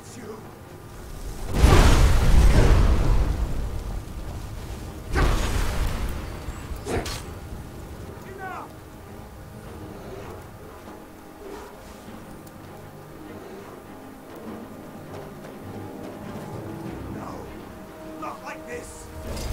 gets you. No, not like this!